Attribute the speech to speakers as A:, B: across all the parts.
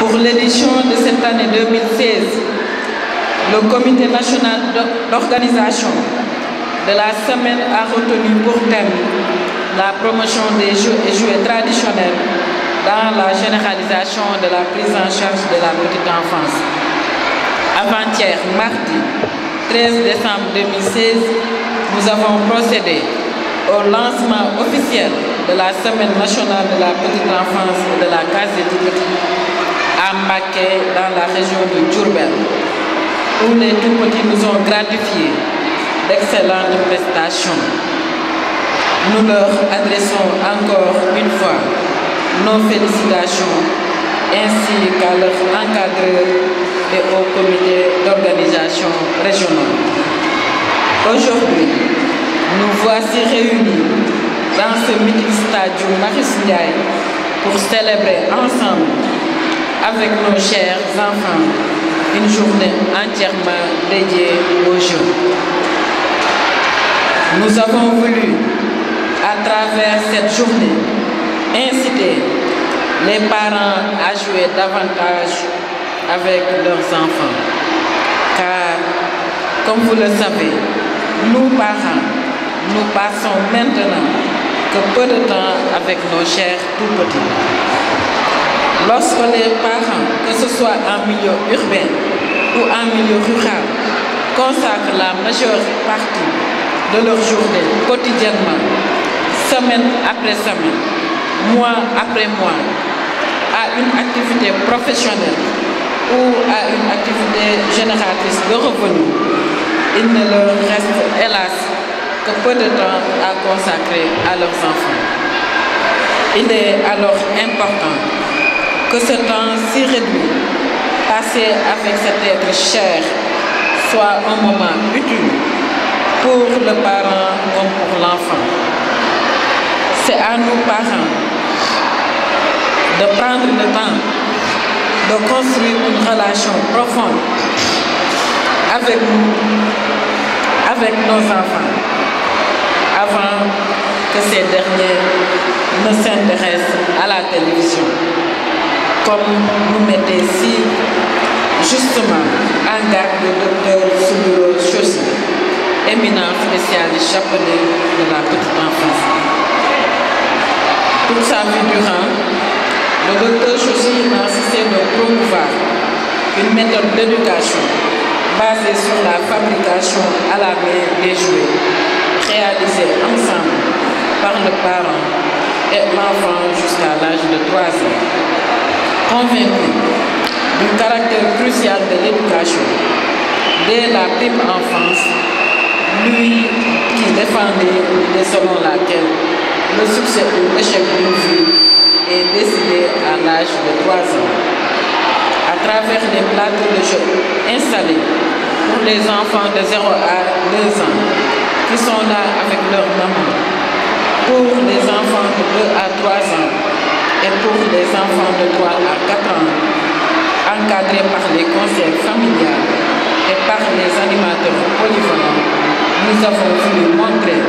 A: Pour l'édition de cette année 2016, le Comité national d'organisation de la semaine a retenu pour thème la promotion des jeux et jouets traditionnels dans la généralisation de la prise en charge de la petite enfance. Avant-hier, mardi 13 décembre 2016, nous avons procédé au lancement officiel de la Semaine nationale de la petite enfance et de la case tout-petits à Maquet dans la région de Djurbel, où les tout-petits nous ont gratifiés d'excellentes prestations. Nous leur adressons encore une fois nos félicitations ainsi qu'à leurs encadreurs et au comité d'organisation régional. Aujourd'hui, nous voici réunis dans ce mythique stade Maris Ndiaye pour célébrer ensemble avec nos chers enfants une journée entièrement dédiée aux Jeux. Nous avons voulu, à travers cette journée, inciter les parents à jouer davantage avec leurs enfants. Car, comme vous le savez, nous parents, nous passons maintenant que peu de temps avec nos chers tout petits. Lorsque les parents, que ce soit en milieu urbain ou en milieu rural, consacrent la majeure partie de leur journée quotidiennement, semaine après semaine, mois après mois, à une activité professionnelle ou à une activité génératrice de revenus, il ne leur reste hélas que peu de temps à consacrer à leurs enfants. Il est alors important que ce temps si réduit, passé avec cet être cher, soit un moment utile pour le parent comme pour l'enfant. C'est à nous parents de prendre le temps de construire une relation profonde avec nous, avec nos enfants, avant que ces derniers ne s'intéressent à la télévision, comme nous mettait si justement en garde le docteur Soubiro Chossi, éminent spécialiste japonais de la petite enfance. Toute sa vie durant, le docteur Chossi n'a cessé de promouvoir une méthode d'éducation basée sur la fabrication à la main des jouets, réalisés ensemble par le parent et l'enfant jusqu'à l'âge de 3 ans. Convaincu du caractère crucial de l'éducation dès la prime enfance, lui qui défendait l'idée selon laquelle le succès ou l'échec d'une vie est décidé à l'âge de 3 ans. À travers les plateaux de jeu installés pour les enfants de 0 à 2 ans qui sont là avec leur maman, pour les enfants de 2 à 3 ans et pour les enfants de 3 à 4 ans, encadrés par les conseils familiales et par les animateurs polyvalents, nous avons voulu montrer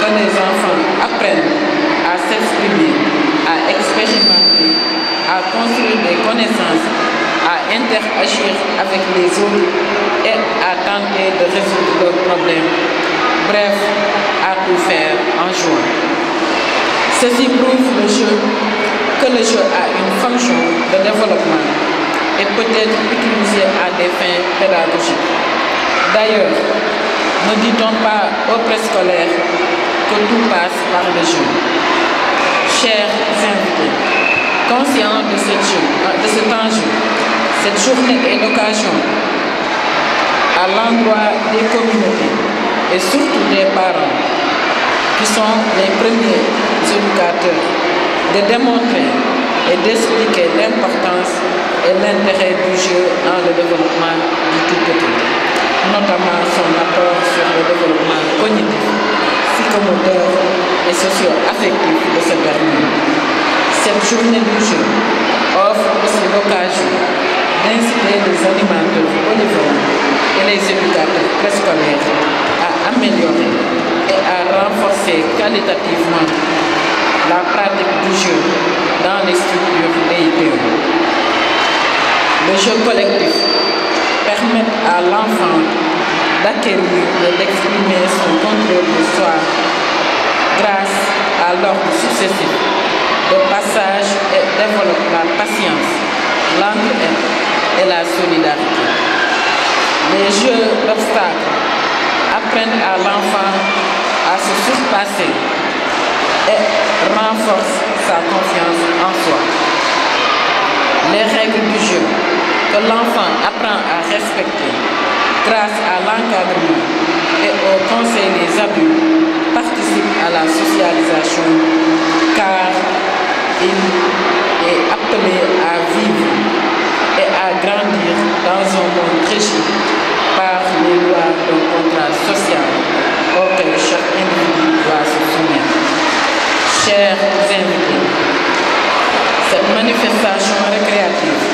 A: que les enfants apprennent à s'exprimer, à expérimenter, à construire des connaissances, à interagir avec les autres et à tenter de résoudre leurs problèmes. Bref, à tout faire en jouant. Ceci prouve le jeu que le jeu a une fonction de développement et peut être utilisé à des fins pédagogiques. D'ailleurs, ne dit-on pas aux préscolaires que tout passe par le jeu Chers invités, conscients de, jeu, de cet enjeu, cette journée est l'occasion à l'endroit des communautés et surtout des parents qui sont les premiers éducateurs de démontrer et d'expliquer l'importance et l'intérêt du jeu dans le développement du tout petit, notamment son apport sur le développement cognitif, psychomoteur et socio-affectif de ce dernier. Cette journée du jeu offre aussi l'occasion d'inciter les animateurs polyvalents et les éducateurs préscolaires à améliorer et à renforcer qualitativement la pratique du jeu dans les structures DITE. Les jeux collectifs permettent à l'enfant d'acquérir et d'exprimer son contrôle de soi grâce à l'ordre successif de passage et développe la patience, l'entraide et la solidarité. Les jeux d'obstacles apprennent à l'enfant à se surpasser et renforcent sa confiance en soi. Les règles du jeu que l'enfant apprend à respecter grâce à l'encadrement et au conseil des adultes participent à la socialisation car il est appelé à vivre et à grandir dans un monde régi par les lois d'un contrat social auquel chaque individu doit se soumettre. Chers invités, cette manifestation récréative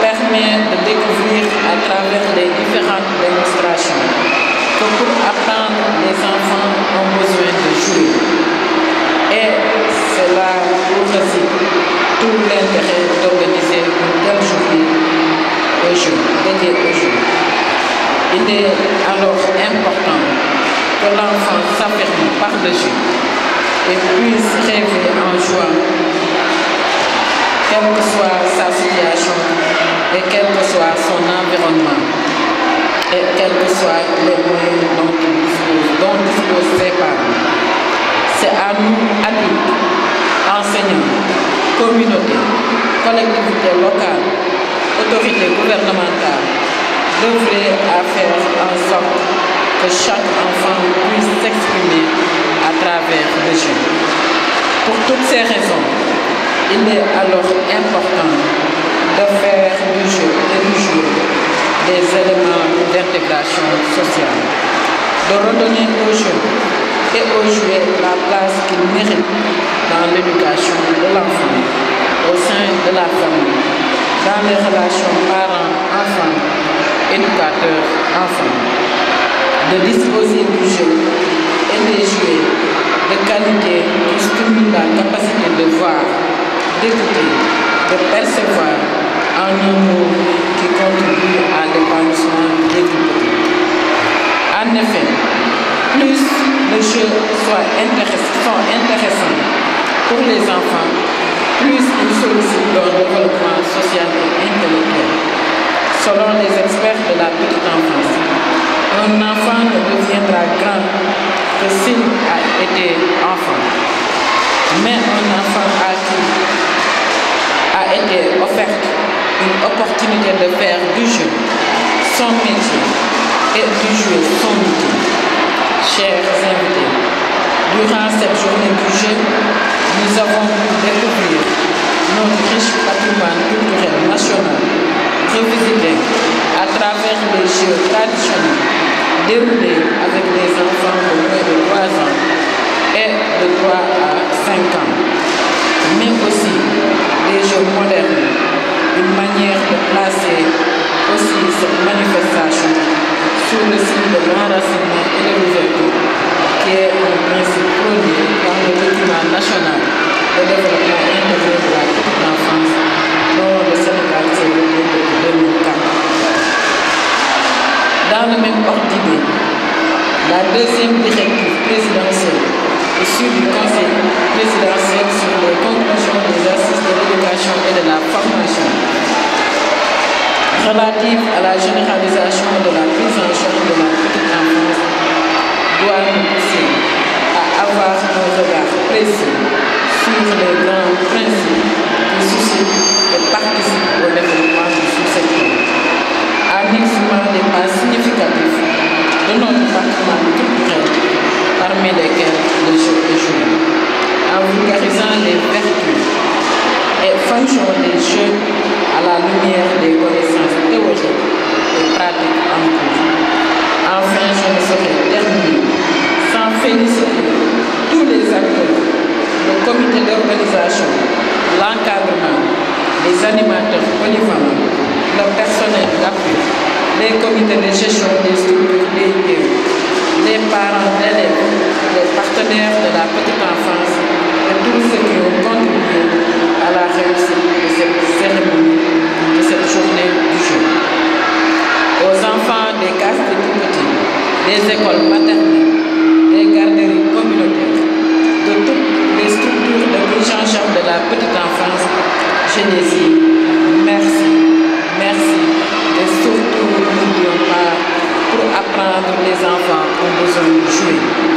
A: permet de découvrir à travers les différentes démonstrations que pour apprendre, les enfants ont besoin de jouer. Et c'est là où réside tout l'intérêt d'organiser une telle journée au jeu, dédiée au jeu. Il est alors important que l'enfant s'affirme par le jeu et puisse rêver en jouant, quelle que soit sa situation et quel et quels que soient les moyens dont disposent parents. C'est à nous, adultes, enseignants, communautés, collectivités locales, autorités gouvernementales, d'œuvrer à faire en sorte que chaque enfant puisse s'exprimer à travers le jeu. Pour toutes ces raisons, il est alors important de faire du jeu et du jeu des éléments d'intégration sociale, de redonner aux jeux et aux jouets la place qu'ils méritent dans l'éducation de l'enfant, au sein de la famille, dans les relations parents-enfants, éducateurs-enfants, de disposer du jeu et des jouets de qualité qui stimulent la capacité de voir, d'écouter, de percevoir en un mot qui contribue à l'épanouissement des petits. En effet, plus les jeux sont intéressants pour les enfants, plus ils sollicitent leur développement social et intellectuel. Selon les experts de la petite enfance, un enfant ne deviendra grand que s'il a été enfant. Mais un enfant à a été offerte une opportunité de faire du jeu son métier et du jouer son métier. Chers invités, durant cette journée du jeu, nous avons pu découvrir notre riche patrimoine culturel national, revisité à travers les jeux traditionnels déroulés avec les enfants de moins de 3 ans et de 3 à 5 ans, mais aussi des jeux modernes une manière de placer aussi cette manifestation le signe de l'enracinement et de l'ouverture, qui est un principe prôné dans le document national de développement intégré de la petite enfance, dont le Sénégal s'est doté depuis 2004. Dans le même ordre d'idée, la deuxième directive présidentielle issue du Conseil présidentiel relative à la généralisation de la prise en charge de la petite enfance doit nous pousser à avoir un regard précis sur les grands principes qui suscitent et participent au développement du sous-secteur, en exhumant des pas significatifs de notre patrimoine culturel, parmi lesquels le jeu en vulgarisant les vertus et fonctions des jeux à la lumière des connaissances théoriques et pratiques en cours. Enfin, je ne saurais terminer sans féliciter tous les acteurs, le comité d'organisation, l'encadrement, les animateurs polyvalents, le personnel d'appui, les comités de gestion des structures des les parents d'élèves, les partenaires de la petite enfance et tous ceux qui ont contribué à la réussite des écoles maternelles, des garderies communautaires, de toutes les structures de prise en charge de la petite enfance, je les merci, merci, et surtout n'oublions pas, pour apprendre, les enfants ont besoin de jouer.